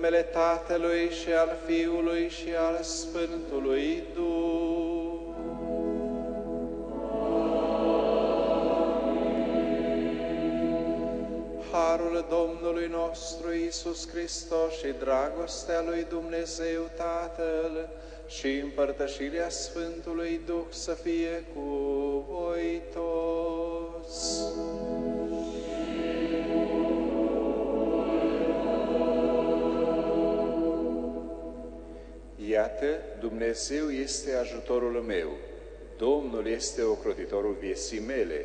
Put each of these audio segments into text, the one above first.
numele Tatălui și al Fiului și al Sfântului Duh. Harul Domnului nostru Isus Hristos și dragostea lui Dumnezeu Tatăl și împărtășirea Sfântului Duh să fie cu Iată, Dumnezeu este ajutorul meu, Domnul este ocrotitorul vieții mele.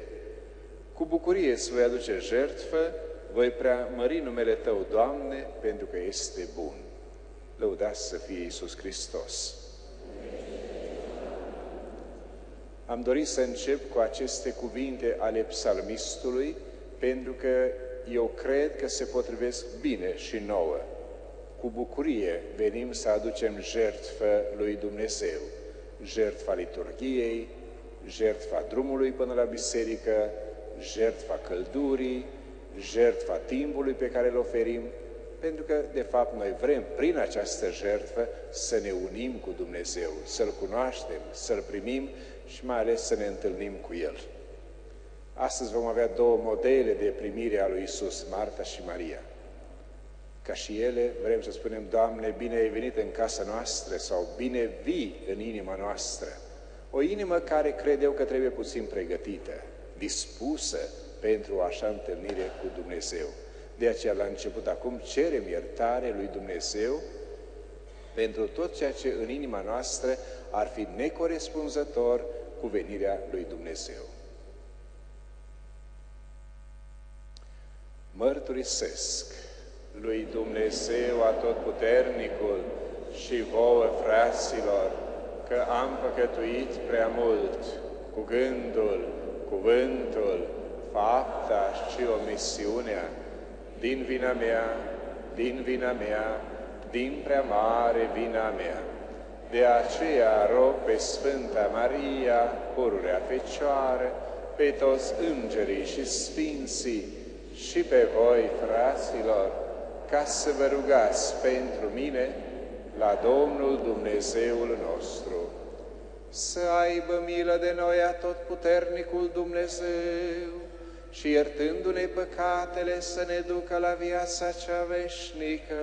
Cu bucurie îți voi aduce jertfă, voi preamări numele Tău, Doamne, pentru că este bun. Lăudați să fie Iisus Hristos! Am dorit să încep cu aceste cuvinte ale psalmistului, pentru că eu cred că se potrivesc bine și nouă. Cu bucurie venim să aducem jertfă lui Dumnezeu, jertfa liturgiei, jertfa drumului până la biserică, jertfa căldurii, jertfa timpului pe care îl oferim, pentru că, de fapt, noi vrem, prin această jertfă, să ne unim cu Dumnezeu, să-L cunoaștem, să-L primim și mai ales să ne întâlnim cu El. Astăzi vom avea două modele de primire a lui Isus, Marta și Maria. Ca și ele, vrem să spunem, Doamne, bine ai venit în casa noastră sau bine vii în inima noastră. O inimă care cred eu că trebuie puțin pregătită, dispusă pentru așa întâlnire cu Dumnezeu. De aceea, la început, acum cerem iertare lui Dumnezeu pentru tot ceea ce în inima noastră ar fi necorespunzător cu venirea lui Dumnezeu. Mărturisesc lui Dumnezeu Atotputernicul și vouă, fraților, că am păcătuit prea mult cu gândul, cuvântul, fapta și omisiunea, din vina mea, din vina mea, din prea mare vina mea. De aceea rog pe Sfânta Maria, pururea Fecioară, pe toți îngerii și sfinții și pe voi, fraților, ca să vă rugați pentru mine la Domnul Dumnezeul nostru. Să aibă milă de noi a tot puternicul Dumnezeu și iertându-ne păcatele să ne ducă la viața cea veșnică.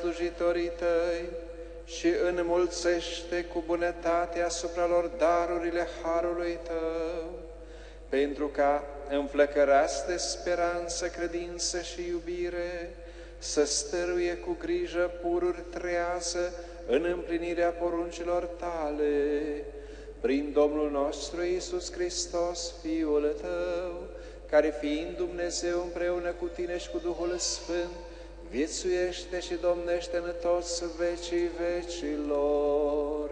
Slujitorii Tăi și înmulțește cu bunătate asupra lor darurile Harului Tău, pentru ca înflăcărați de speranță, credință și iubire, să stăruie cu grijă pururi trează în împlinirea poruncilor Tale, prin Domnul nostru Isus Hristos, Fiul Tău, care fiind Dumnezeu împreună cu Tine și cu Duhul Sfânt, viețuiește și domnește în toți vecii vecilor.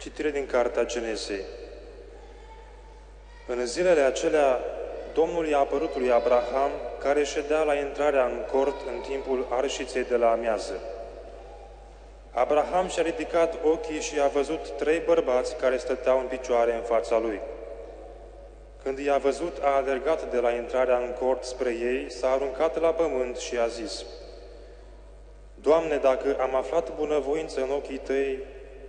Citire din Cartea Genesei. În zilele acelea, Domnul i-a apărut lui Abraham, care ședea la intrarea în cort în timpul arșiței de la amiază. Abraham și-a ridicat ochii și a văzut trei bărbați care stăteau în picioare în fața lui. Când i-a văzut, a alergat de la intrarea în cort spre ei, s-a aruncat la pământ și a zis, Doamne, dacă am aflat bunăvoință în ochii tăi,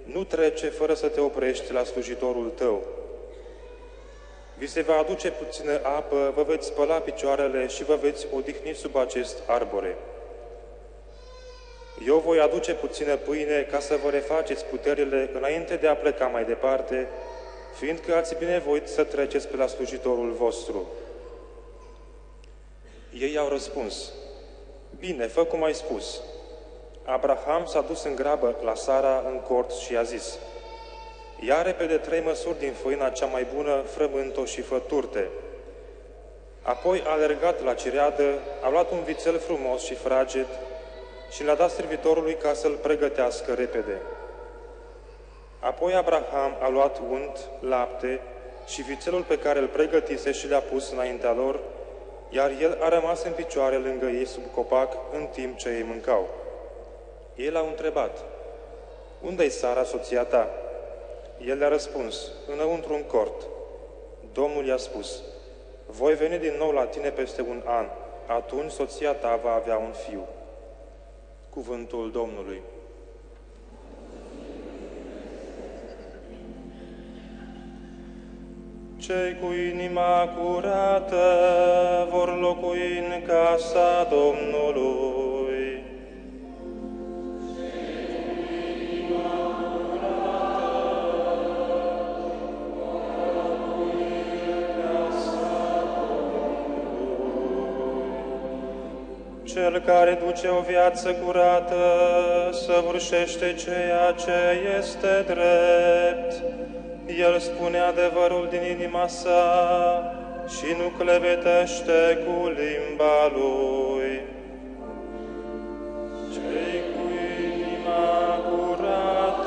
nu trece fără să te oprești la slujitorul tău. Vi se va aduce puțină apă, vă veți spăla picioarele și vă veți odihni sub acest arbore. Eu voi aduce puțină pâine ca să vă refaceți puterile înainte de a pleca mai departe, fiindcă ați binevoit să treceți pe la slujitorul vostru. Ei au răspuns, Bine, fă cum ai spus. Abraham s-a dus în grabă la Sara în cort și a zis, Ia repede trei măsuri din făina cea mai bună, frământ-o și fă turte. Apoi a alergat la cireadă, a luat un vițel frumos și fraged și l-a dat servitorului ca să-l pregătească repede. Apoi Abraham a luat unt, lapte și vițelul pe care îl pregătise și le-a pus înaintea lor, iar el a rămas în picioare lângă ei sub copac în timp ce ei mâncau. Ei l-au întrebat, unde-i Sara, soția ta? El le-a răspuns, înăuntru un cort. Domnul i-a spus, voi veni din nou la tine peste un an, atunci soția ta va avea un fiu. Cuvântul Domnului. Cei cu inima curată vor locui în casa Domnului. Cel care duce o viață curată săvârșește ceea ce este drept. El spune adevărul din inima sa și nu clevetește cu limba lui. Cei cu inima curată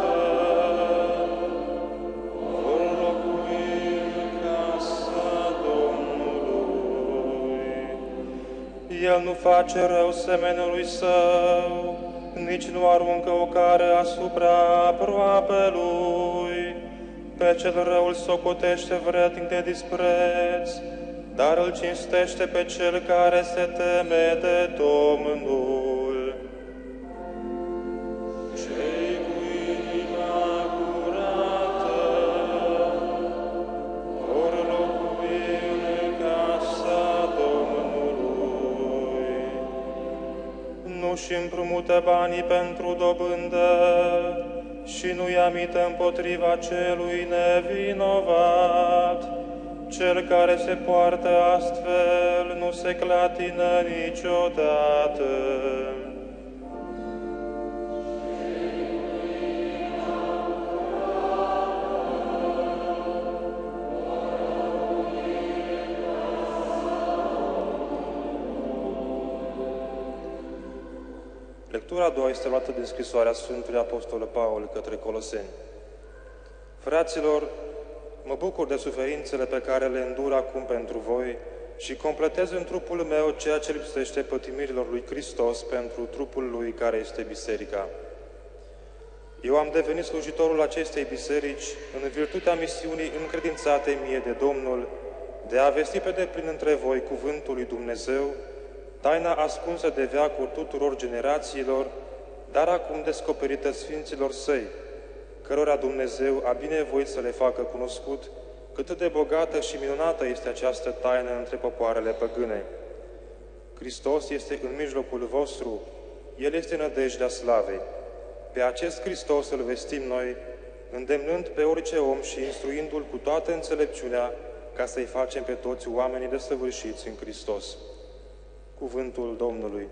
El nu face rău semenului său, nici nu aruncă o cară asupra aproapelui. Pe cel rău îl socotește vrednic de dispreț, dar îl cinstește pe cel care se teme de Domnul. Împrumută banii pentru dobândă și nu-i amită împotriva celui nevinovat. Cel care se poartă astfel nu se clatină niciodată. Lectura a doua este luată din scrisoarea Sfântului Apostol Paul către Coloseni. Fraților, mă bucur de suferințele pe care le îndur acum pentru voi și completez în trupul meu ceea ce lipsește pătimirilor lui Hristos pentru trupul lui care este biserica. Eu am devenit slujitorul acestei biserici în virtutea misiunii încredințate mie de Domnul de a vesti pe deplin între voi cuvântul lui Dumnezeu, taina ascunsă de veacuri tuturor generațiilor, dar acum descoperită Sfinților Săi, cărora Dumnezeu a binevoit să le facă cunoscut cât de bogată și minunată este această taină între popoarele păgâne. Hristos este în mijlocul vostru, El este nădejdea slavei. Pe acest Hristos îl vestim noi, îndemnând pe orice om și instruindu-l cu toată înțelepciunea, ca să-i facem pe toți oamenii desăvârșiți în Hristos. Cuvântul Domnului.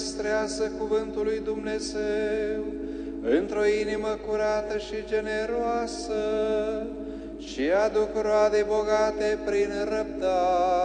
Păstrează cuvântul lui Dumnezeu într-o inimă curată și generoasă și aduc roade bogate prin răbdare.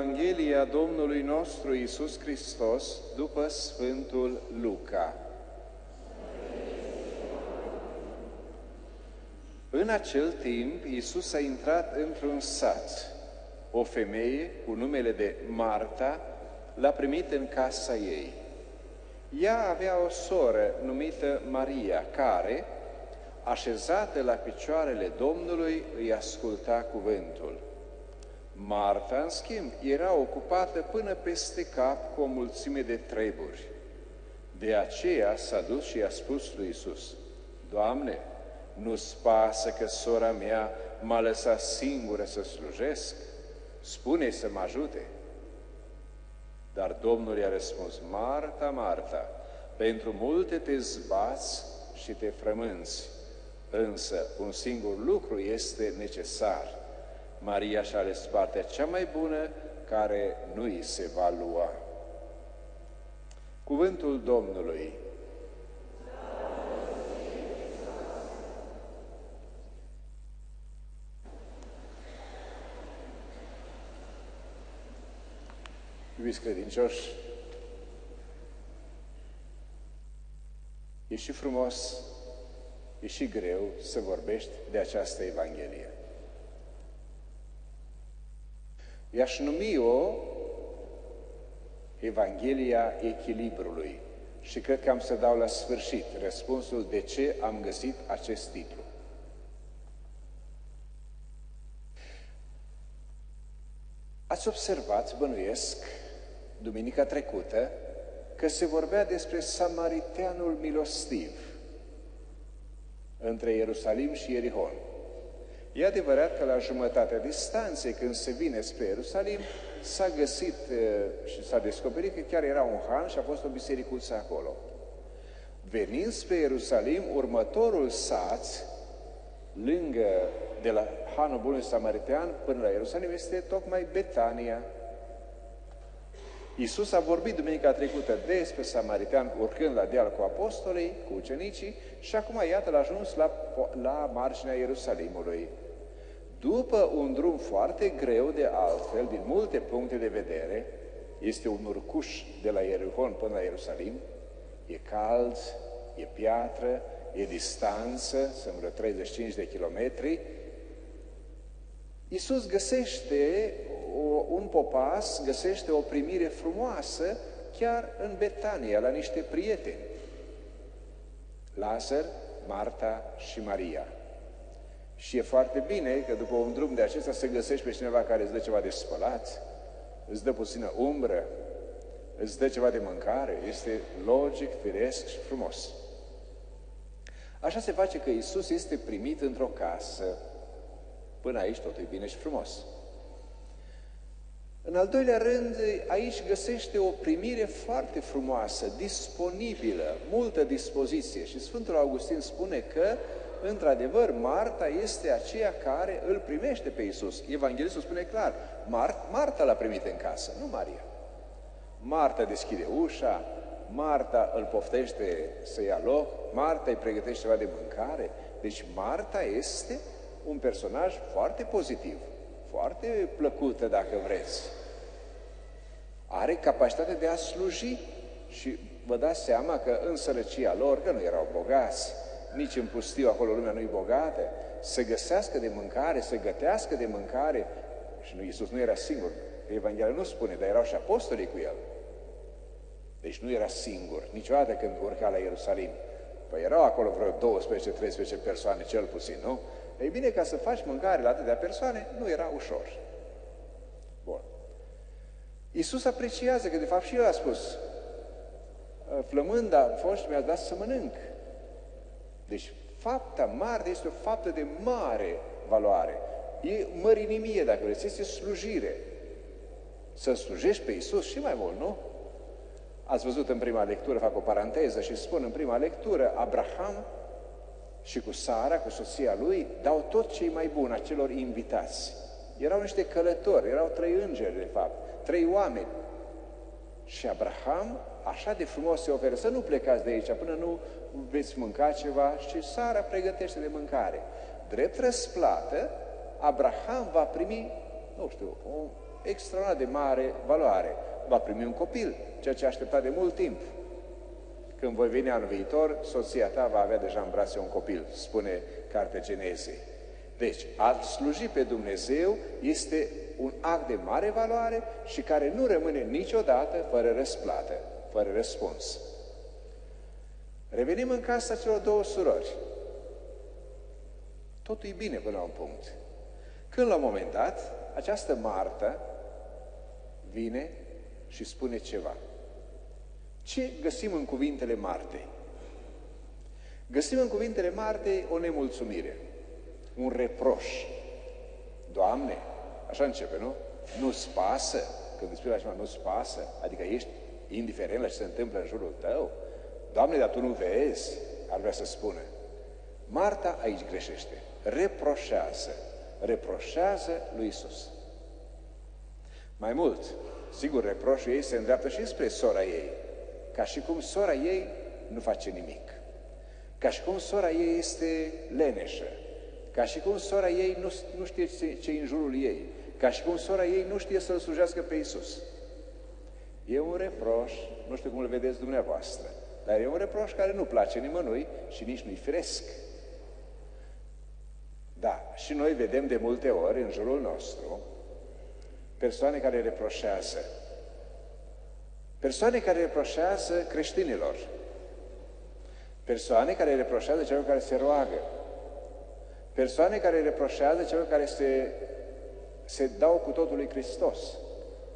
Evanghelia Domnului nostru Isus Hristos după Sfântul Luca. În acel timp, Isus a intrat într-un sat. O femeie cu numele de Marta l-a primit în casa ei. Ea avea o soră numită Maria, care, așezată la picioarele Domnului, îi asculta cuvântul. Marta, în schimb, era ocupată până peste cap cu o mulțime de treburi. De aceea s-a dus și a spus lui Isus, Doamne, nu-ți pasă că sora mea m-a lăsat singură să slujesc? Spune să mă ajute. Dar Domnul i-a răspuns, Marta, Marta, pentru multe te zbați și te frămânți, Însă, un singur lucru este necesar. Maria și-a ales partea cea mai bună care nu îi se va lua. Cuvântul Domnului. Iubiți credincioși, e și frumos e și greu să vorbești de această Evanghelie. I-aș numi-o Evanghelia echilibrului și cred că am să dau la sfârșit răspunsul de ce am găsit acest titlu. Ați observat, bănuiesc, duminica trecută, că se vorbea despre samariteanul milostiv – între Ierusalim și Ierihon. E adevărat că la jumătatea distanței, când se vine spre Ierusalim, s-a găsit și s-a descoperit că chiar era un han și a fost o bisericuță acolo. Venind spre Ierusalim, următorul sat, lângă de la Hanul Bunului Samaritean până la Ierusalim, este tocmai Betania, Iisus a vorbit duminica trecută despre Samaritean urcând la deal cu apostolii, cu ucenicii și acum iată l-a ajuns la, la marginea Ierusalimului. După un drum foarte greu de altfel, din multe puncte de vedere, este un urcuș de la Ierihon până la Ierusalim, e cald, e piatră, e distanță, sunt vreo 35 de kilometri, Iisus găsește o, un popas găsește o primire frumoasă chiar în Betania, la niște prieteni. Lazar, Marta și Maria. Și e foarte bine că după un drum de acesta se găsește pe cineva care îți dă ceva de spălat, îți dă puțină umbră, îți dă ceva de mâncare. Este logic, firesc și frumos. Așa se face că Isus este primit într-o casă. Până aici totul e bine și frumos. În al doilea rând, aici găsește o primire foarte frumoasă, disponibilă, multă dispoziție. Și Sfântul Augustin spune că, într-adevăr, Marta este aceea care îl primește pe Isus. Evanghelistul spune clar, Mar- Marta l-a primit în casă, nu Maria. Marta deschide ușa, Marta îl poftește să ia loc, Marta îi pregătește ceva de mâncare. Deci Marta este un personaj foarte pozitiv, foarte plăcută, dacă vreți. Are capacitatea de a sluji și vă dați seama că în sărăcia lor, că nu erau bogați, nici în pustiu acolo lumea nu-i bogată, să găsească de mâncare, să gătească de mâncare. Și nu, Iisus nu era singur. Evanghelia nu spune, dar erau și apostolii cu el. Deci nu era singur, niciodată când urca la Ierusalim. Păi erau acolo vreo 12-13 persoane cel puțin, nu? Ei bine, ca să faci mâncare la atâtea persoane, nu era ușor. Bun. Iisus apreciază că, de fapt, și el a spus, flămând a fost și mi-a dat să mănânc. Deci, fapta mare este o faptă de mare valoare. E mărinimie, dacă vreți, este slujire. Să slujești pe Iisus și mai mult, nu? Ați văzut în prima lectură, fac o paranteză și spun în prima lectură, Abraham și cu Sara, cu soția lui, dau tot ce mai bun acelor invitați. Erau niște călători, erau trei îngeri, de fapt, trei oameni. Și Abraham, așa de frumos se oferă, să nu plecați de aici până nu veți mânca ceva și Sara pregătește de mâncare. Drept răsplată, Abraham va primi, nu știu, o extraordinar de mare valoare. Va primi un copil, ceea ce aștepta de mult timp. Când voi veni anul viitor, soția ta va avea deja în brațe un copil, spune Cartea Genezei. Deci, a sluji pe Dumnezeu este un act de mare valoare și care nu rămâne niciodată fără răsplată, fără răspuns. Revenim în casa celor două surori. Totul e bine până la un punct. Când la un moment dat, această Marta vine și spune ceva. Ce găsim în cuvintele Martei? Găsim în cuvintele Martei o nemulțumire, un reproș. Doamne, așa începe, nu? Nu-ți pasă? Când îți spui așa, nu-ți pasă? Adică ești indiferent la ce se întâmplă în jurul tău? Doamne, dar tu nu vezi? Ar vrea să spună. Marta aici greșește. Reproșează. Reproșează lui Isus. Mai mult, sigur, reproșul ei se îndreaptă și spre sora ei, ca și cum sora ei nu face nimic. Ca și cum sora ei este leneșă. Ca și cum sora ei nu, nu știe ce, ce în jurul ei. Ca și cum sora ei nu știe să-L slujească pe Isus. E un reproș, nu știu cum îl vedeți dumneavoastră, dar e un reproș care nu place nimănui și nici nu-i firesc. Da, și noi vedem de multe ori în jurul nostru persoane care reproșează. Persoane care reproșează creștinilor. Persoane care reproșează celor care se roagă. Persoane care reproșează celor care se, se dau cu totul lui Hristos.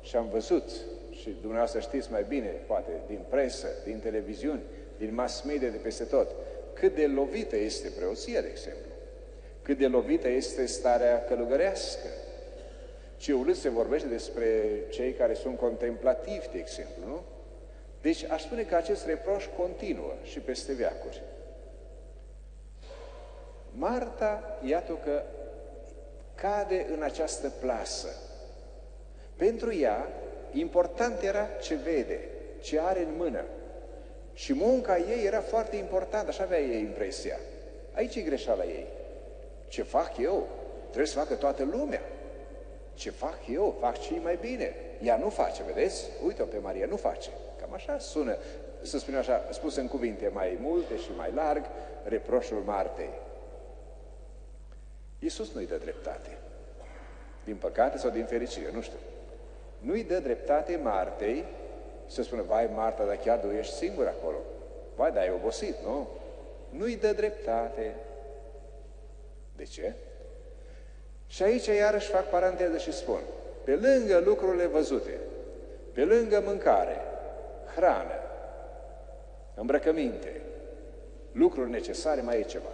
Și am văzut, și dumneavoastră știți mai bine, poate, din presă, din televiziuni, din mass media de peste tot, cât de lovită este preoția, de exemplu. Cât de lovită este starea călugărească ce urât se vorbește despre cei care sunt contemplativi, de exemplu, nu? Deci aș spune că acest reproș continuă și peste veacuri. Marta, iată că cade în această plasă. Pentru ea, important era ce vede, ce are în mână. Și munca ei era foarte importantă, așa avea ei impresia. Aici e greșeala ei. Ce fac eu? Trebuie să facă toată lumea. Ce fac eu? Fac cei mai bine. Ea nu face, vedeți? Uite-o pe Maria, nu face. Cam așa sună, să spunem așa, spus în cuvinte mai multe și mai larg, reproșul Martei. Iisus nu-i dă dreptate. Din păcate sau din fericire, nu știu. Nu-i dă dreptate Martei să spună, vai Marta, dar chiar tu ești singur acolo. Vai, dar ai obosit, nu? Nu-i dă dreptate. De ce? Și aici iarăși fac paranteză și spun, pe lângă lucrurile văzute, pe lângă mâncare, hrană, îmbrăcăminte, lucruri necesare, mai e ceva.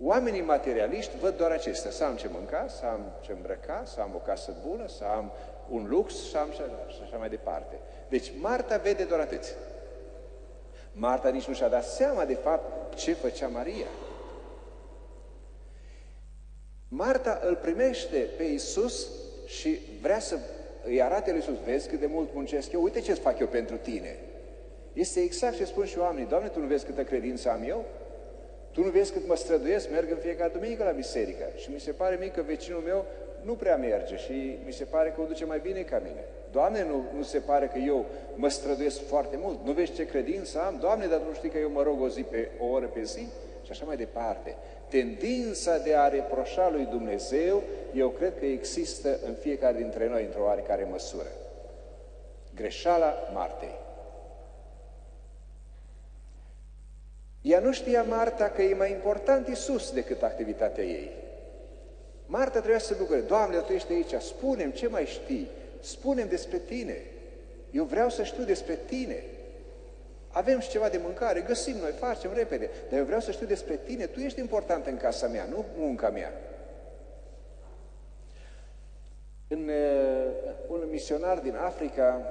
Oamenii materialiști văd doar acestea, să am ce mânca, să am ce îmbrăca, să am o casă bună, să am un lux și am și așa mai departe. Deci Marta vede doar atât. Marta nici nu și-a dat seama de fapt ce făcea Maria. Marta îl primește pe Isus și vrea să îi arate lui Isus, vezi cât de mult muncesc eu, uite ce fac eu pentru tine. Este exact ce spun și oamenii, Doamne, Tu nu vezi câtă credință am eu? Tu nu vezi cât mă străduiesc, merg în fiecare duminică la biserică și mi se pare mie că vecinul meu nu prea merge și mi se pare că o duce mai bine ca mine. Doamne, nu, nu se pare că eu mă străduiesc foarte mult? Nu vezi ce credință am? Doamne, dar nu știi că eu mă rog o zi pe o oră pe zi? Și așa mai departe. Tendința de a reproșa lui Dumnezeu, eu cred că există în fiecare dintre noi într-o oarecare măsură. Greșeala Martei. Ea nu știa Marta că e mai important Isus decât activitatea ei. Marta trebuia să bucure. Doamne, Tu ești aici, spunem ce mai știi, spunem despre Tine. Eu vreau să știu despre Tine. Avem și ceva de mâncare, găsim noi, facem repede, dar eu vreau să știu despre Tine. Tu ești important în casa mea, nu munca mea. În, uh, un misionar din Africa,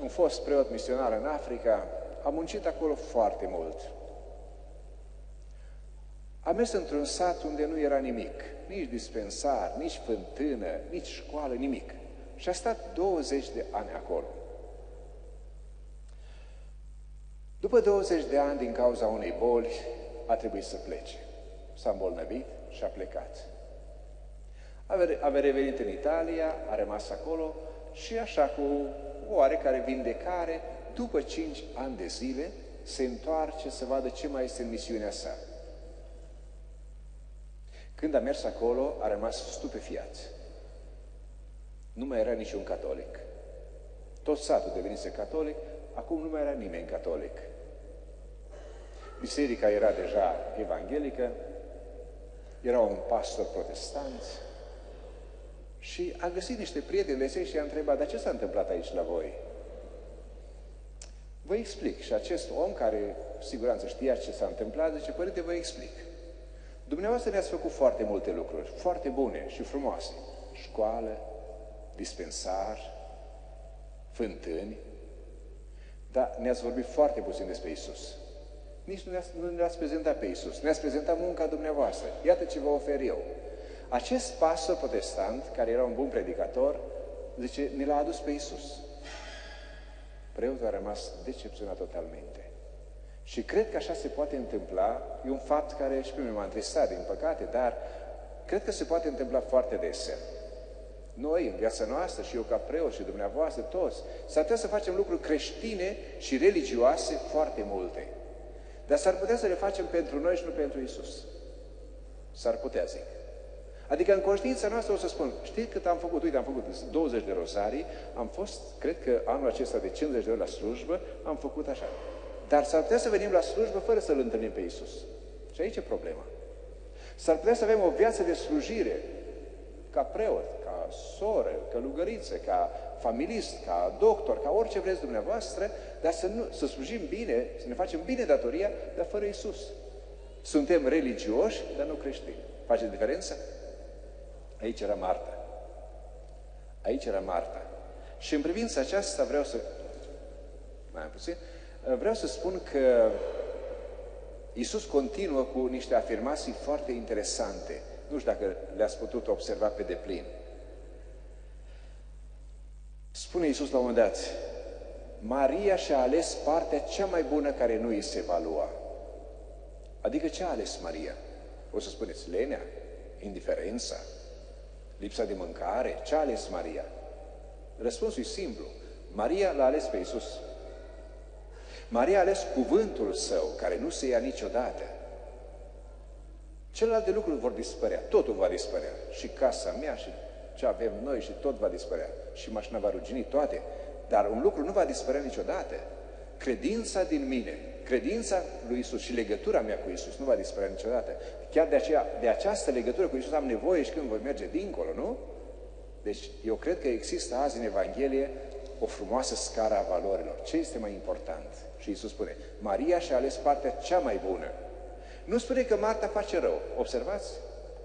un fost preot misionar în Africa, a muncit acolo foarte mult. A mers într-un sat unde nu era nimic, nici dispensar, nici fântână, nici școală, nimic. Și a stat 20 de ani acolo. După 20 de ani, din cauza unei bolți, a trebuit să plece. S-a îmbolnăvit și a plecat. A revenit în Italia, a rămas acolo și așa cu o oarecare vindecare, după 5 ani de zile, se întoarce să vadă ce mai este în misiunea sa. Când a mers acolo, a rămas stupefiat. Nu mai era niciun catolic. Tot satul devenise catolic, acum nu mai era nimeni catolic. Biserica era deja evanghelică, era un pastor protestant și a găsit niște prieteni de săi și i-a întrebat, dar ce s-a întâmplat aici la voi? Vă explic. Și acest om, care siguranță știa ce s-a întâmplat, zice, părinte, vă explic. Dumneavoastră ne-ați făcut foarte multe lucruri, foarte bune și frumoase. Școală, dispensar, fântâni, dar ne-ați vorbit foarte puțin despre Isus. Nici nu ne-ați, nu ne-ați prezentat pe Isus, ne-ați prezentat munca dumneavoastră. Iată ce vă ofer eu. Acest pastor protestant, care era un bun predicator, zice, ne l-a adus pe Isus. Preotul a rămas decepționat totalmente. Și cred că așa se poate întâmpla, e un fapt care și pe mine m-a întristat, din păcate, dar cred că se poate întâmpla foarte desea. Noi, în viața noastră, și eu ca preot și dumneavoastră, toți, s-ar putea să facem lucruri creștine și religioase foarte multe. Dar s-ar putea să le facem pentru noi și nu pentru Isus. S-ar putea, zic. Adică în conștiința noastră o să spun, știi cât am făcut? Uite, am făcut 20 de rozarii, am fost, cred că anul acesta de 50 de ori la slujbă, am făcut așa. Dar s-ar putea să venim la slujbă fără să-L întâlnim pe Isus. Și aici e problema. S-ar putea să avem o viață de slujire ca preot, ca soră, călugăriță, ca familist, ca doctor, ca orice vreți dumneavoastră, dar să, nu, să slujim bine, să ne facem bine datoria, dar fără Isus. Suntem religioși, dar nu creștini. Face diferență? Aici era Marta. Aici era Marta. Și în privința aceasta vreau să... Mai am puțin. Vreau să spun că Isus continuă cu niște afirmații foarte interesante. Nu știu dacă le-ați putut observa pe deplin. Spune Isus la un moment dat, Maria și-a ales partea cea mai bună care nu îi se va lua. Adică ce a ales Maria? O să spuneți, lenea, indiferența, lipsa de mâncare, ce a ales Maria? Răspunsul e simplu. Maria l-a ales pe Isus. Maria a ales cuvântul său, care nu se ia niciodată. Celelalte lucruri vor dispărea, totul va dispărea. Și casa mea și ce avem noi și tot va dispărea. Și mașina va rugini toate. Dar un lucru nu va dispărea niciodată. Credința din mine, credința lui Isus și legătura mea cu Isus nu va dispărea niciodată. Chiar de, aceea, de această legătură cu Isus am nevoie și când voi merge dincolo, nu? Deci eu cred că există azi în Evanghelie o frumoasă scară a valorilor. Ce este mai important? Și Isus spune, Maria și-a ales partea cea mai bună. Nu spune că Marta face rău. Observați?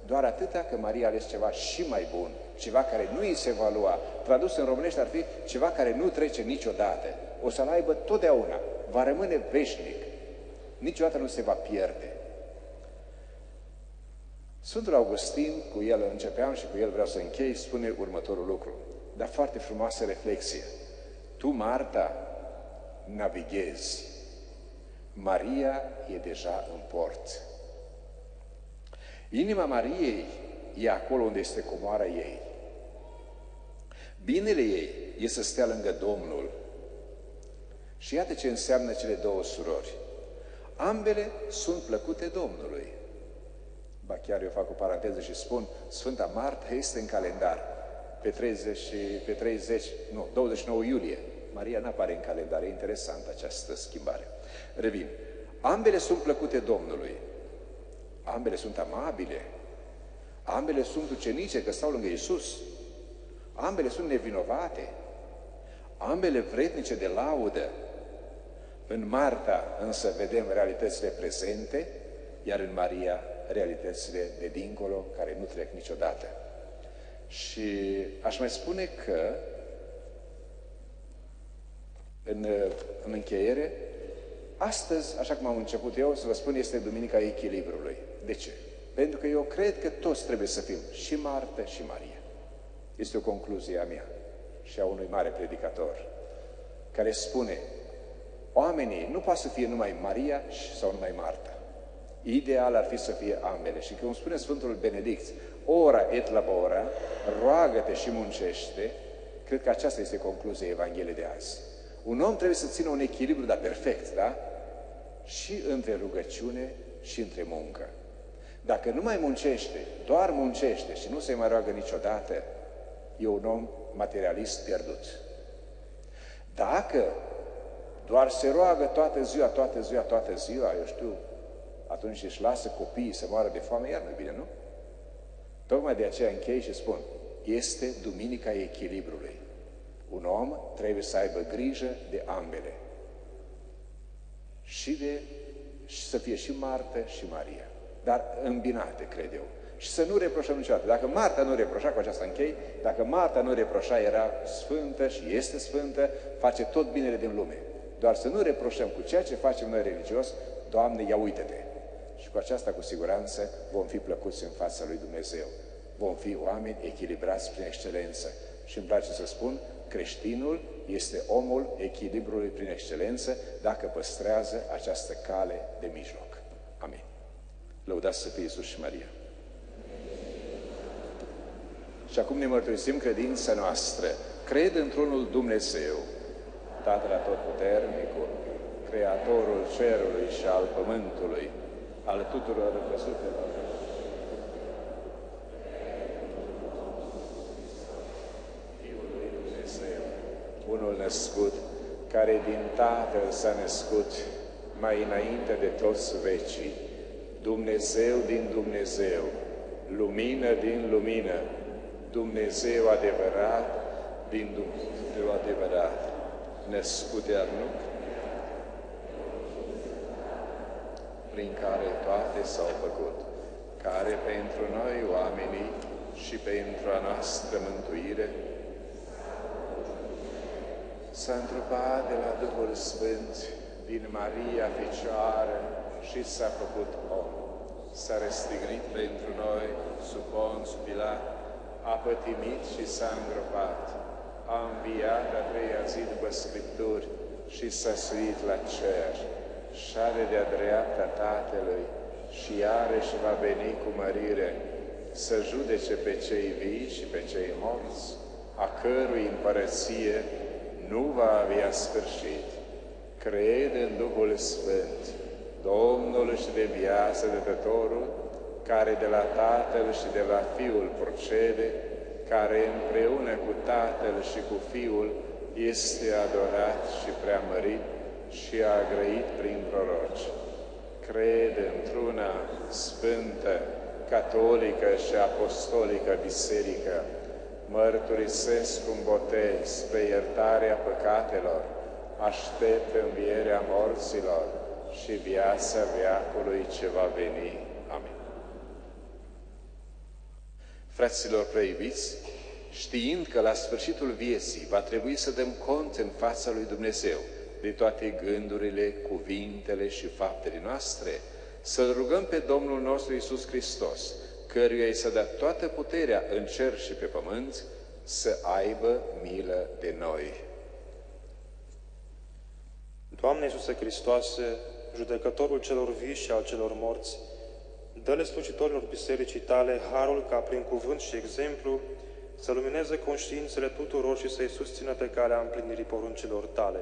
Doar atâta că Maria a ales ceva și mai bun, ceva care nu îi se va lua. Tradus în românește ar fi ceva care nu trece niciodată. O să-l aibă totdeauna. Va rămâne veșnic. Niciodată nu se va pierde. Sfântul Augustin, cu el începeam și cu el vreau să închei, spune următorul lucru. Dar foarte frumoasă reflexie. Tu, Marta, navighezi. Maria e deja în port. Inima Mariei e acolo unde este comoara ei. Binele ei e să stea lângă Domnul. Și iată ce înseamnă cele două surori. Ambele sunt plăcute Domnului. Ba chiar eu fac o paranteză și spun, Sfânta Marta este în calendar pe 30, pe 30 nu, 29 iulie. Maria nu apare în calendar, e interesant această schimbare. Revin. Ambele sunt plăcute Domnului. Ambele sunt amabile. Ambele sunt ucenice că stau lângă Isus. Ambele sunt nevinovate. Ambele vretnice de laudă. În Marta însă vedem realitățile prezente, iar în Maria realitățile de dincolo, care nu trec niciodată. Și aș mai spune că, în, în încheiere, astăzi, așa cum am început eu, să vă spun, este Duminica Echilibrului. De ce? Pentru că eu cred că toți trebuie să fim, și Marta și Maria. Este o concluzie a mea și a unui mare predicator, care spune, oamenii nu poate să fie numai Maria sau numai Marta. Ideal ar fi să fie ambele. Și cum spune Sfântul Benedict, ora et labora, roagă-te și muncește, cred că aceasta este concluzia Evangheliei de azi. Un om trebuie să țină un echilibru, dar perfect, da? Și între rugăciune și între muncă. Dacă nu mai muncește, doar muncește și nu se mai roagă niciodată, e un om materialist pierdut. Dacă doar se roagă toată ziua, toată ziua, toată ziua, eu știu, atunci își lasă copiii să moară de foame, iar nu bine, nu? Tocmai de aceea închei și spun, este Duminica Echilibrului. Un om trebuie să aibă grijă de ambele. Și de și să fie și Marta și Maria. Dar îmbinate, cred eu. Și să nu reproșăm niciodată. Dacă Marta nu reproșa, cu aceasta închei, dacă Marta nu reproșa, era sfântă și este sfântă, face tot binele din lume. Doar să nu reproșăm cu ceea ce facem noi religios, Doamne, ia uite-te! Și cu aceasta, cu siguranță, vom fi plăcuți în fața lui Dumnezeu. Vom fi oameni echilibrați prin excelență. Și îmi place să spun, creștinul este omul echilibrului prin excelență dacă păstrează această cale de mijloc. Amin. Lăudați să fie Iisus și Maria. Și acum ne mărturisim credința noastră. Cred într-unul Dumnezeu, Tatăl Atotputernicul, Creatorul cerului și al pământului, al tuturor văzutelor. Fiul lui Dumnezeu, unul născut, care din Tatăl s-a născut mai înainte de toți vecii, Dumnezeu din Dumnezeu, lumină din lumină, Dumnezeu adevărat din Dumnezeu adevărat, născut de arnuc, prin care toate s-au făcut, care pentru noi oamenii și pentru a noastră mântuire s-a întrupat de la Duhul Sfânt din Maria Fecioară și s-a făcut om. S-a răstignit pentru noi sub Pons Pilat, a pătimit și s-a îngropat, a înviat a treia zi după Scripturi și s-a suit la cer și are de-a dreapta Tatălui și iarăși va veni cu mărire să judece pe cei vii și pe cei morți, a cărui împărăție nu va avea sfârșit. Cred în Duhul Sfânt, Domnul și de viață Dătătorul, care de la Tatăl și de la Fiul procede, care împreună cu Tatăl și cu Fiul este adorat și preamărit și a grăit prin proroci. Cred într-una sfântă, catolică și apostolică biserică, mărturisesc un botez spre iertarea păcatelor, aștept învierea morților și viața veacului ce va veni. Amin. Fraților preibiți, știind că la sfârșitul vieții va trebui să dăm cont în fața lui Dumnezeu de toate gândurile, cuvintele și faptele noastre, să-L rugăm pe Domnul nostru Isus Hristos, căruia i s-a dat toată puterea în cer și pe pământ, să aibă milă de noi. Doamne Iisuse Hristoase, judecătorul celor vii și al celor morți, dă-le slujitorilor bisericii tale harul ca prin cuvânt și exemplu să lumineze conștiințele tuturor și să-i susțină pe calea împlinirii poruncilor tale.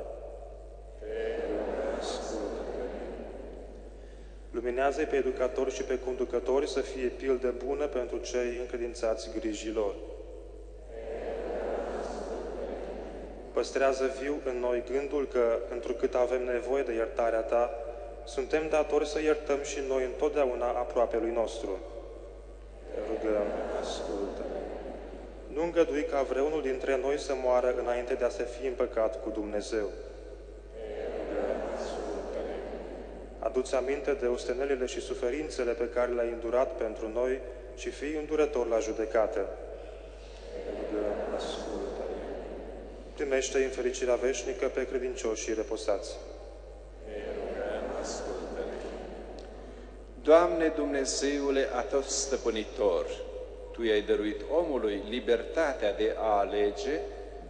Luminează pe educatori și pe conducători să fie pildă bună pentru cei încredințați grijilor. Păstrează viu în noi gândul că, întrucât avem nevoie de iertarea Ta, suntem datori să iertăm și noi întotdeauna aproape lui nostru. Te rugăm, ascultă -ne. Nu îngădui ca vreunul dintre noi să moară înainte de a se fi împăcat cu Dumnezeu. Aduți aminte de ostenelile și suferințele pe care le-ai îndurat pentru noi și fii îndurător la judecată. Primește în fericirea veșnică pe credincioși și reposați. Doamne Dumnezeule atot stăpânitor, Tu i-ai dăruit omului libertatea de a alege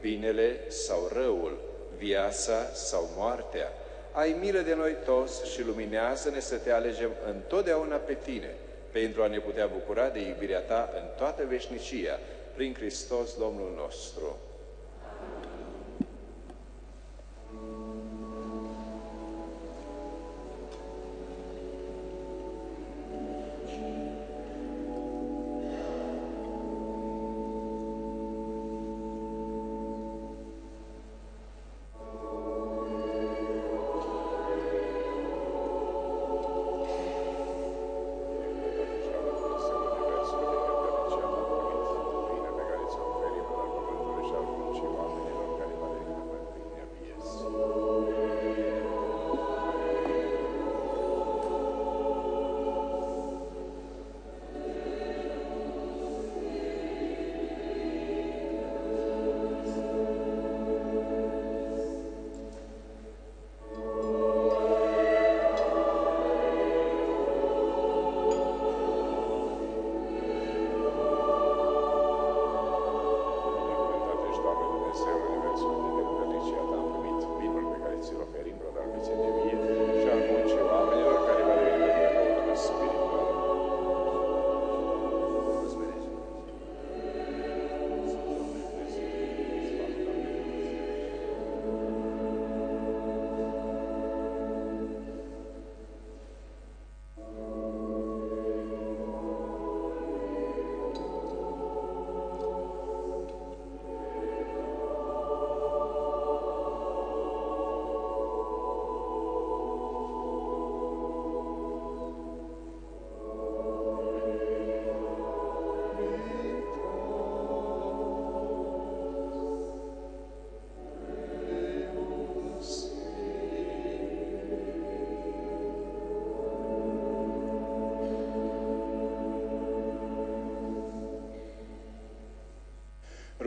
binele sau răul, viața sau moartea. Ai milă de noi toți și luminează-ne să te alegem întotdeauna pe Tine, pentru a ne putea bucura de iubirea Ta în toată veșnicia, prin Hristos Domnul nostru.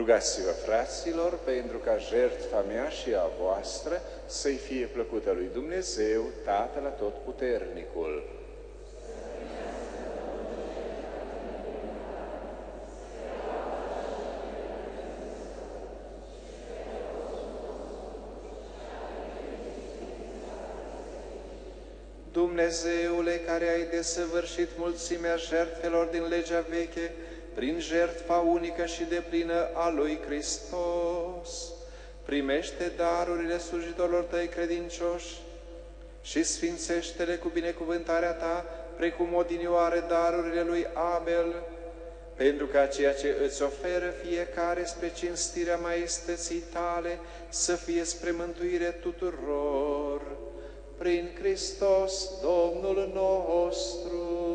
Rugați-vă, fraților, pentru ca jertfa mea și a voastră să-i fie plăcută lui Dumnezeu, Tatăl Atotputernicul. Dumnezeule care ai desăvârșit mulțimea jertfelor din legea veche, prin jertfa unică și deplină a lui Hristos, primește darurile slujitorilor tăi credincioși și sfințește-le cu binecuvântarea ta, precum odinioare darurile lui Abel, pentru ca ceea ce îți oferă fiecare spre cinstirea maestății tale să fie spre mântuire tuturor, prin Hristos Domnul nostru.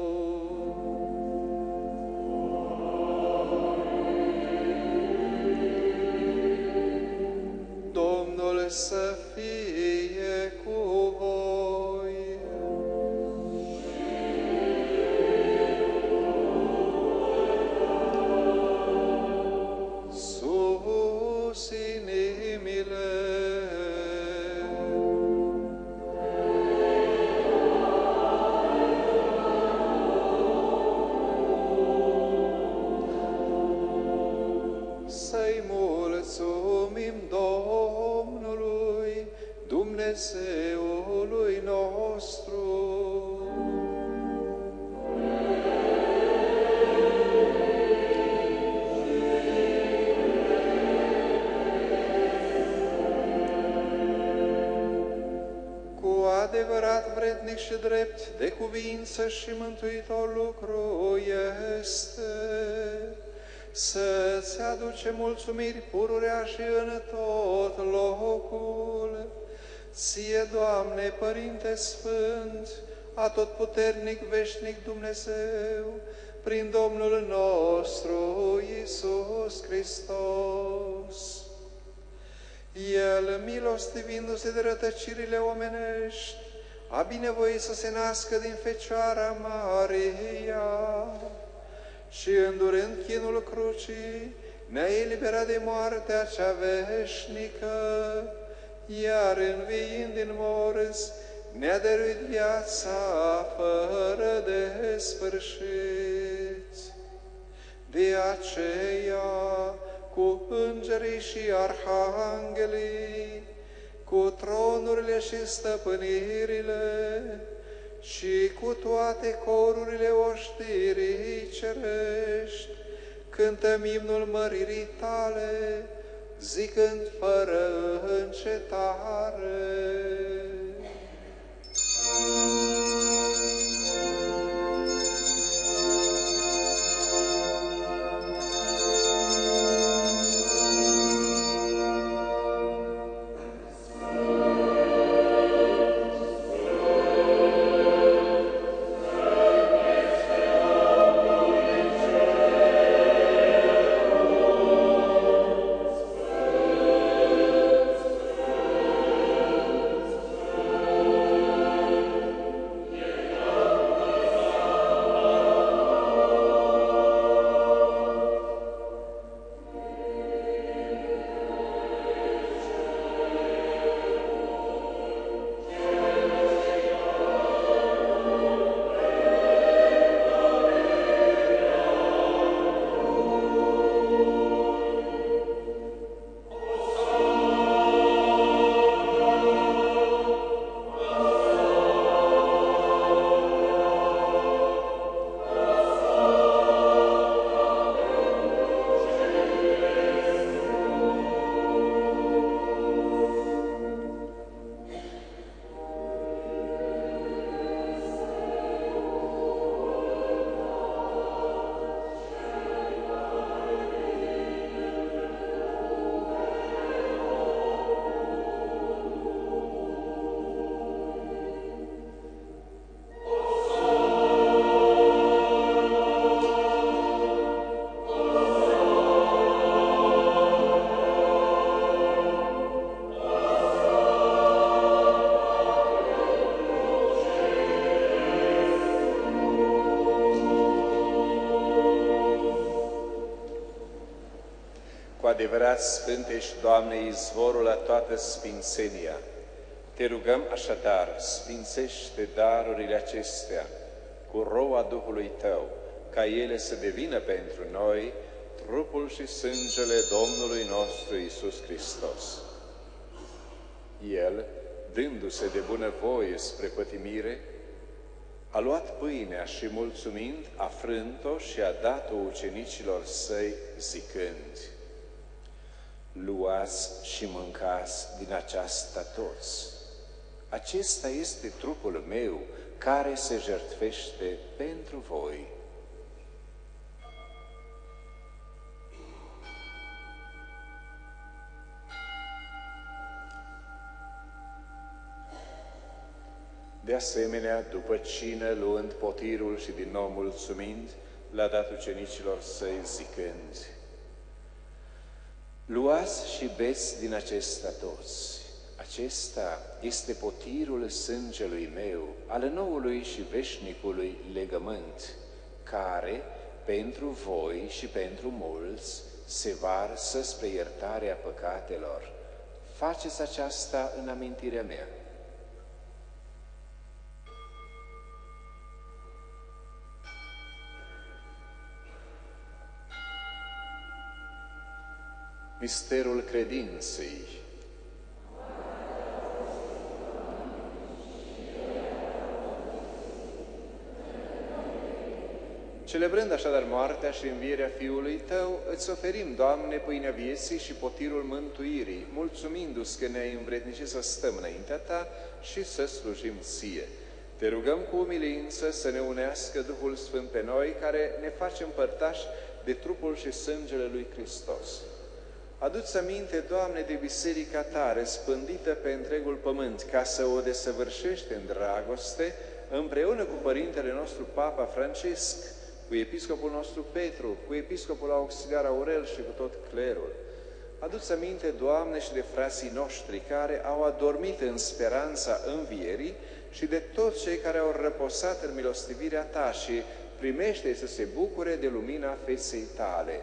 Vrednic și drept de cuvință și mântuitor lucru este să-ți aduce mulțumiri pururea și în tot locul. Ție, Doamne, Părinte Sfânt, atotputernic, veșnic Dumnezeu, prin Domnul nostru Iisus Hristos. El, milostivindu-se de rătăcirile omenești, a binevoit să se nască din Fecioara Maria și îndurând chinul crucii, ne-a eliberat de moartea cea veșnică, iar înviind din morți, ne-a dăruit viața fără de sfârșit. De aceea, cu îngerii și arhanghelii, cu tronurile și stăpânirile, și cu toate corurile oștirii cerești, cântăm imnul măririi tale, zicând fără încetare. Cu adevărat, Sfânte și Doamne, izvorul la toată sfințenia, te rugăm așadar, sfințește darurile acestea cu roa Duhului Tău, ca ele să devină pentru noi trupul și sângele Domnului nostru Isus Hristos. El, dându-se de bunăvoie spre pătimire, a luat pâinea și mulțumind, a frânt-o și a dat-o ucenicilor săi, zicând, luați și mâncați din aceasta toți. Acesta este trupul meu care se jertfește pentru voi. De asemenea, după cine luând potirul și din nou mulțumind, l-a dat ucenicilor săi zicând, Luați și beți din acesta toți. Acesta este potirul sângelui meu, al noului și veșnicului legământ, care, pentru voi și pentru mulți, se varsă spre iertarea păcatelor. Faceți aceasta în amintirea mea. Misterul credinței. Celebrând așadar moartea și învierea Fiului Tău, îți oferim, Doamne, pâinea vieții și potirul mântuirii, mulțumindu-ți că ne-ai învrednicit să stăm înaintea Ta și să slujim Ție. Te rugăm cu umilință să ne unească Duhul Sfânt pe noi, care ne facem părtași de trupul și sângele lui Hristos. Adu-ți aminte, Doamne, de biserica Ta, răspândită pe întregul pământ, ca să o desăvârșești în dragoste, împreună cu Părintele nostru Papa Francisc, cu Episcopul nostru Petru, cu Episcopul Auxiliar Aurel și cu tot clerul. Adu-ți aminte, Doamne, și de frații noștri care au adormit în speranța învierii și de toți cei care au răposat în milostivirea Ta și primește să se bucure de lumina feței Tale.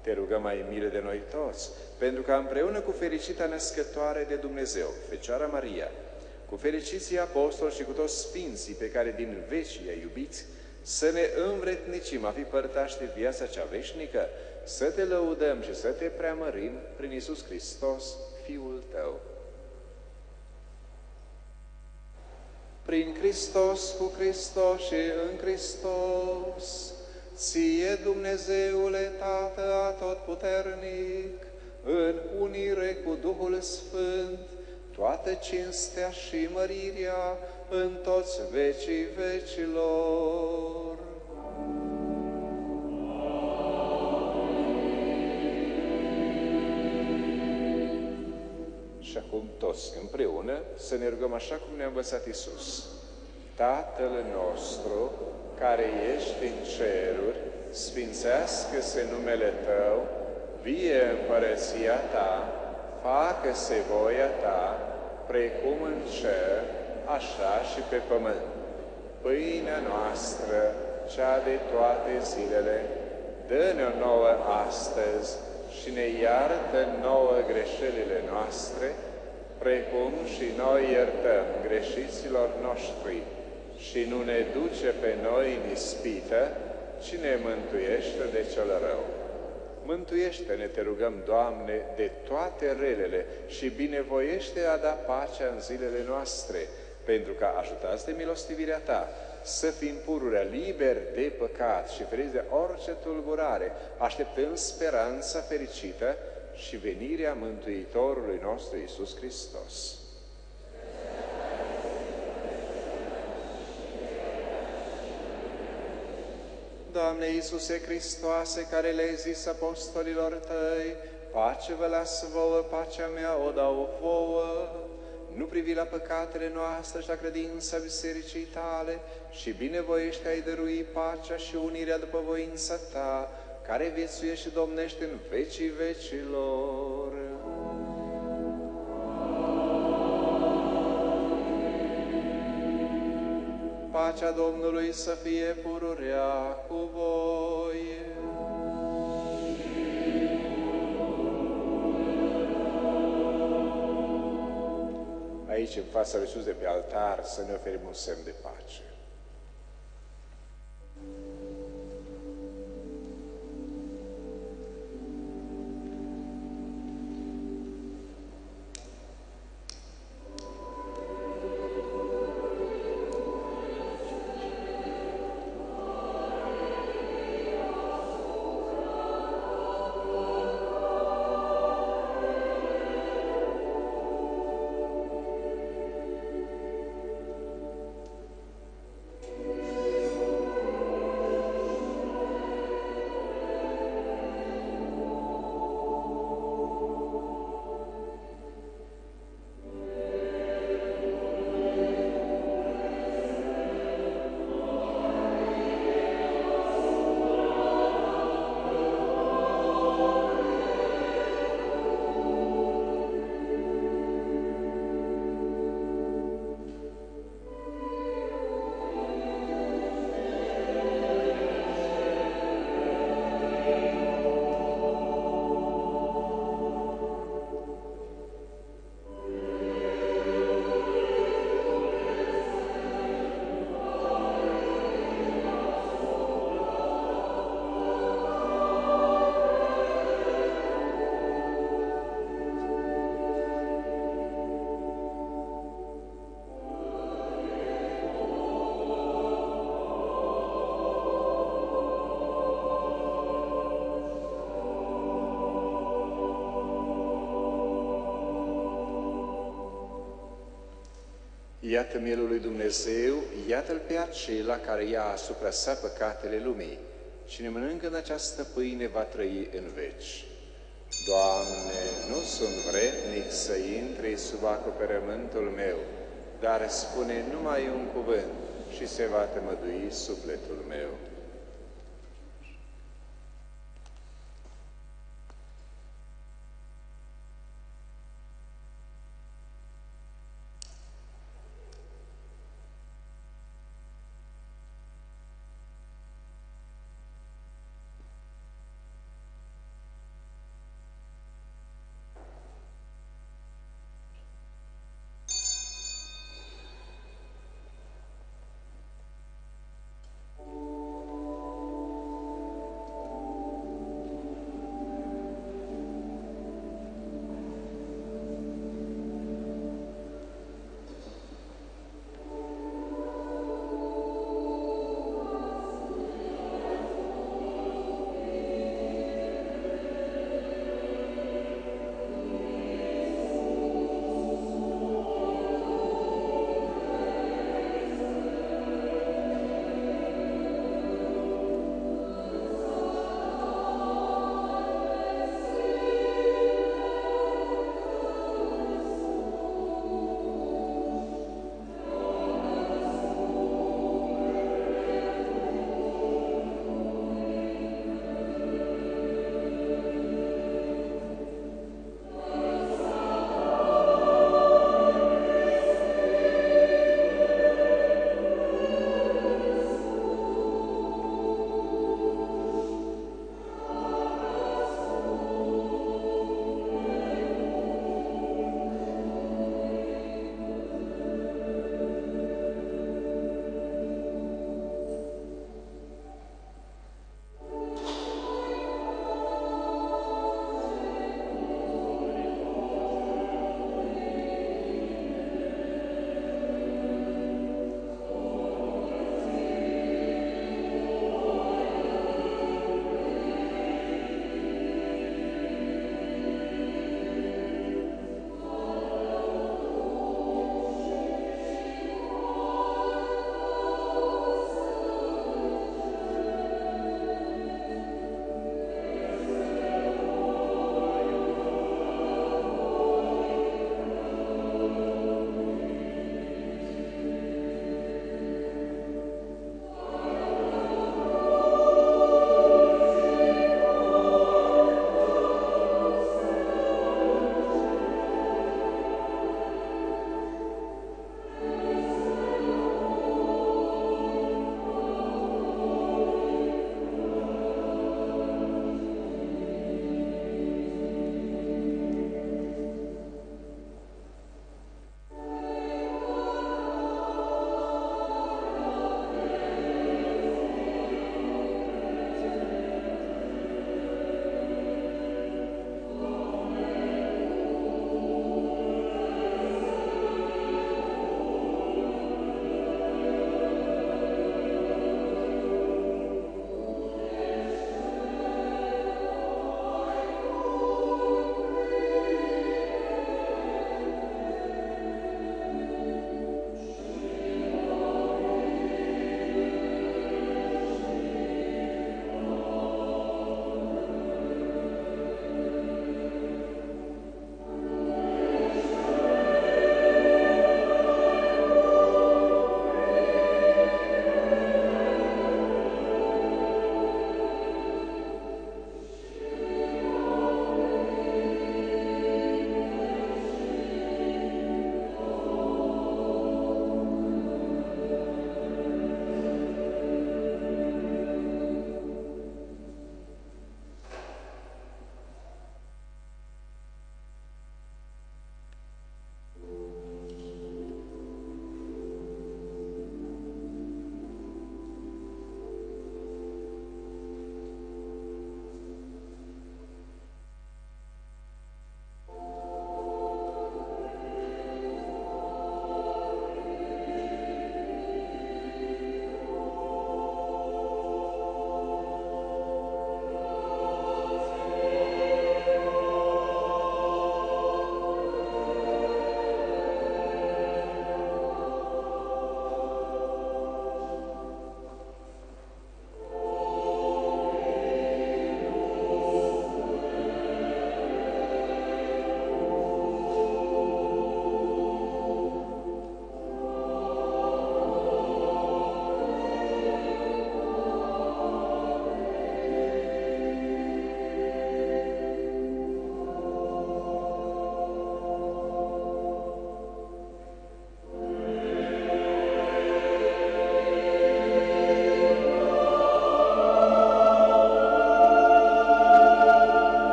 Te rugăm mai milă de noi toți, pentru că împreună cu fericita născătoare de Dumnezeu, Fecioara Maria, cu fericiții apostoli și cu toți sfinții pe care din veci i-ai iubit, să ne învretnicim a fi părtași de viața cea veșnică, să te lăudăm și să te preamărim prin Isus Hristos, Fiul Tău. Prin Hristos, cu Hristos și în Hristos, Ție, Dumnezeule Tată Atotputernic, în unire cu Duhul Sfânt, toată cinstea și mărirea în toți vecii vecilor. Și acum toți împreună să ne rugăm așa cum ne-a învățat Isus. Tatăl nostru, care ești în ceruri, sfințească-se numele Tău, vie împărăția Ta, facă-se voia Ta, precum în cer, așa și pe pământ. Pâinea noastră, cea de toate zilele, dă-ne-o nouă astăzi și ne iartă nouă greșelile noastre, precum și noi iertăm greșiților noștri și nu ne duce pe noi în ispită, ci ne mântuiește de cel rău. Mântuiește-ne, te rugăm, Doamne, de toate relele și binevoiește a da pacea în zilele noastre, pentru că ajutați de milostivirea Ta să fim pururea liberi de păcat și feriți de orice tulburare, așteptând speranța fericită și venirea Mântuitorului nostru Isus Hristos. Doamne Iisuse Hristoase, care le-ai zis apostolilor Tăi, pace vă las vouă, pacea mea o dau vouă, nu privi la păcatele noastre și la credința Bisericii Tale și binevoiește ai dărui pacea și unirea după voința Ta, care viețuiește și domnește în vecii vecilor. Pacea Domnului să fie pururea cu voi. Aici, în fața lui Iisus de pe altar, să ne oferim un semn de pace. Iată mielul lui Dumnezeu, iată-l pe acela care ia asupra sa păcatele lumii. Cine mănâncă în această pâine va trăi în veci. Doamne, nu sunt vrednic să intri sub acoperământul meu, dar spune numai un cuvânt și se va tămădui sufletul meu.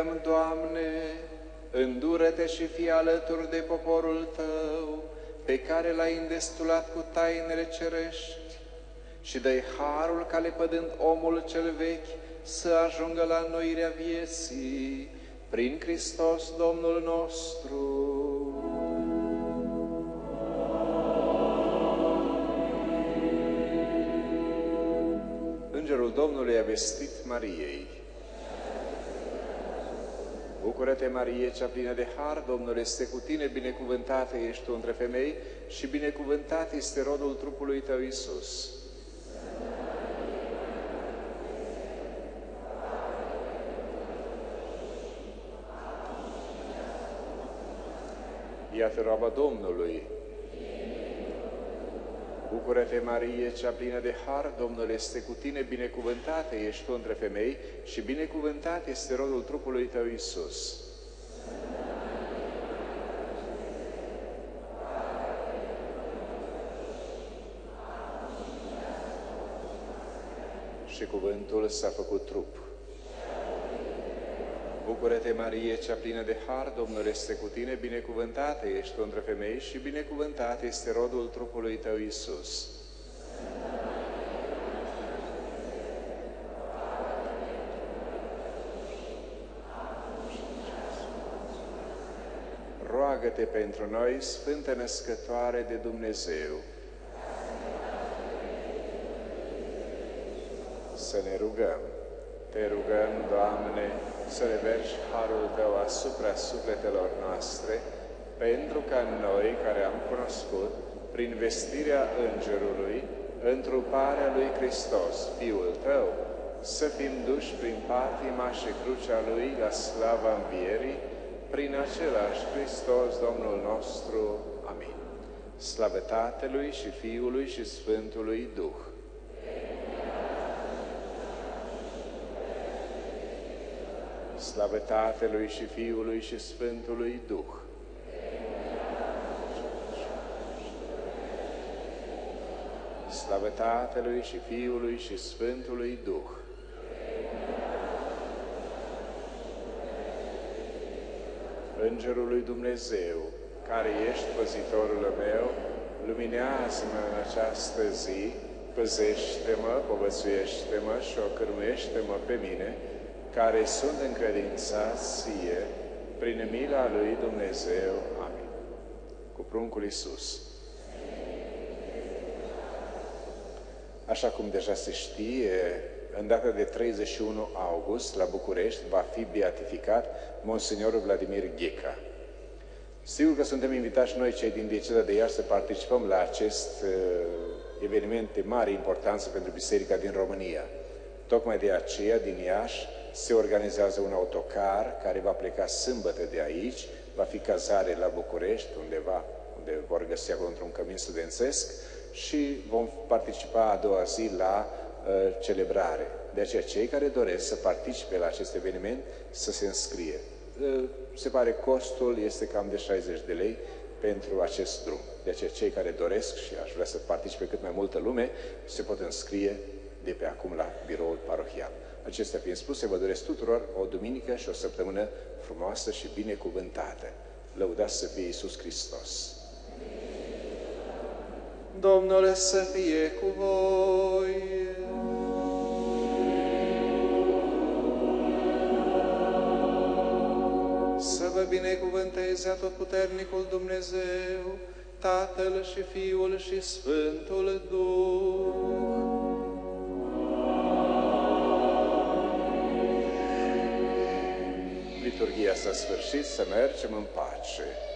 Rugăm, Doamne, îndură-te și fii alături de poporul Tău, pe care l-ai îndestulat cu tainele cerești, și dă harul ca lepădând omul cel vechi să ajungă la noirea vieții, prin Hristos Domnul nostru. Îngerul Domnului a vestit Mariei. Bucură-te, Marie, cea plină de har, Domnul este cu tine, binecuvântată ești tu între femei și binecuvântat este rodul trupului tău, Isus. Iată roaba Domnului. Bucură-te, Marie, cea plină de har, Domnul este cu tine, binecuvântată ești tu între femei și binecuvântat este rodul trupului tău, Isus. Și cuvântul s-a făcut trup. Bucură-te, Marie, cea plină de har, Domnul este cu tine, binecuvântată ești tu între femei și binecuvântat este rodul trupului tău, Isus. Roagă-te pentru noi, Sfântă Născătoare de Dumnezeu. Să ne rugăm. Te rugăm, Doamne, să reverși harul Tău asupra sufletelor noastre, pentru ca noi, care am cunoscut, prin vestirea Îngerului, întruparea lui Hristos, Fiul Tău, să fim duși prin patima și crucea Lui la slava învierii, prin același Hristos Domnul nostru. Amin. Slavă Tatălui și Fiului și Sfântului Duh Slavă Tatălui și Fiului și Sfântului Duh. Slavă Tatălui și Fiului și Sfântului Duh. Îngerul lui Dumnezeu, care ești păzitorul meu, luminează-mă în această zi, păzește-mă, povățuiește-mă și ocârmuiește-mă pe mine, care sunt încredințați ție prin mila lui Dumnezeu. Amin. Cu pruncul Iisus. Așa cum deja se știe, în data de 31 august, la București, va fi beatificat Monsignorul Vladimir Gheca. Sigur că suntem invitați noi, cei din Dieceza de Iași, să participăm la acest uh, eveniment de mare importanță pentru Biserica din România. Tocmai de aceea, din Iași, se organizează un autocar care va pleca sâmbătă de aici, va fi cazare la București, undeva unde vor găsi acolo într-un cămin studențesc și vom participa a doua zi la uh, celebrare. De aceea, cei care doresc să participe la acest eveniment, să se înscrie. Uh, se pare costul este cam de 60 de lei pentru acest drum. De aceea, cei care doresc și aș vrea să participe cât mai multă lume, se pot înscrie de pe acum la biroul parohial. Acestea fiind spuse, vă doresc tuturor o duminică și o săptămână frumoasă și binecuvântată. Lăudați să fie Iisus Hristos! Domnul să fie cu voi! Să vă binecuvânteze atotputernicul Dumnezeu, Tatăl și Fiul și Sfântul Duh. Liturghia s-a sfârșit, să mergem în pace.